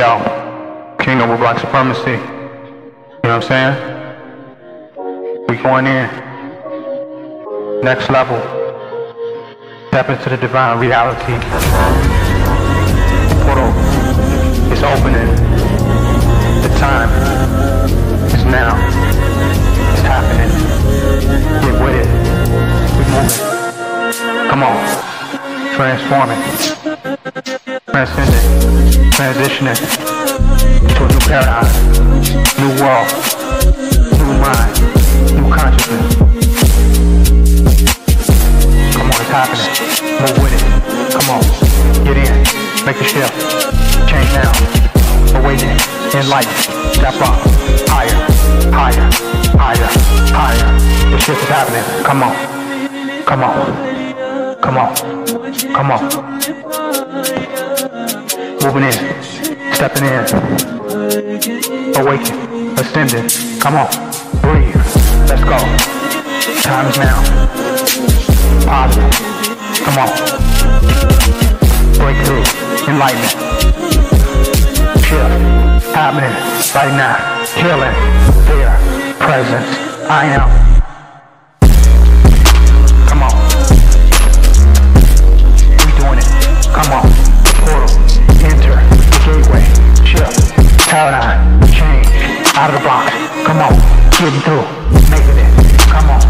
Yo, King Noble Black Supremacy. You know what I'm saying? We going in. Next level. Step into the divine reality. Portal is opening. The time is now. It's happening. Get with it. We moving. Come on. Transforming transcending, transitioning to a new paradigm, new world, new mind, new consciousness. Come on, it's happening. Move with it. Come on, get in, make a shift, change now, awaken, enlighten, step up, higher, higher, higher, higher. The shift is happening. Come on, come on, come on, come on moving in, stepping in, awaken, ascending. Come on, breathe. Let's go. Time is now. Positive. Come on. Breakthrough. Enlightenment. Shift. Happening right now. Healing. There. Presence. I am. Getting through, making it. Come on.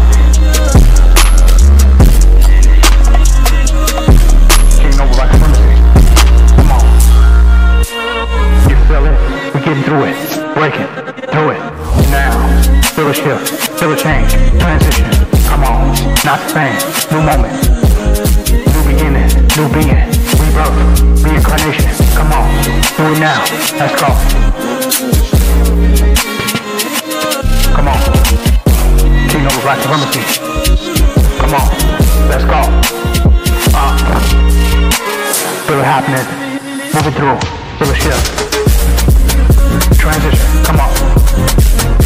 Getting over like frenzy. Come on. You feel it? We're getting through it, breaking through it. Now, feel a shift, feel a change, transition. Come on, not the same, new moment, new beginning, new being, rebirth, reincarnation. Come on, do it now. Let's go. Black Supremacy. Come on. Let's go. Uh, feel happening. Moving through. Feel shift. Transition. Come on.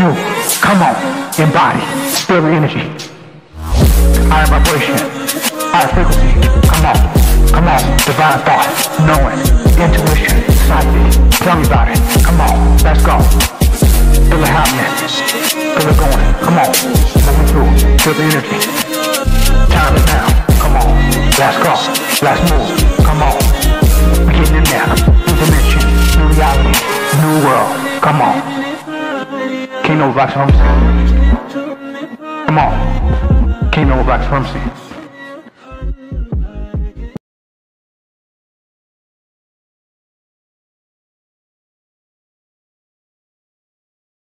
Come on. Embody. Feel the energy. Higher vibration. Higher frequency. Come on. Come on. Divine thought. Knowing. Intuition. Psychic. Tell me about it. Come on. Let's go. Feel it happening. Feel it going. Come on. Moving through. Feel the energy. Time is now. Come on. Let's go. Let's move. Black Supremacy. Come on. King Noble Black Supremacy.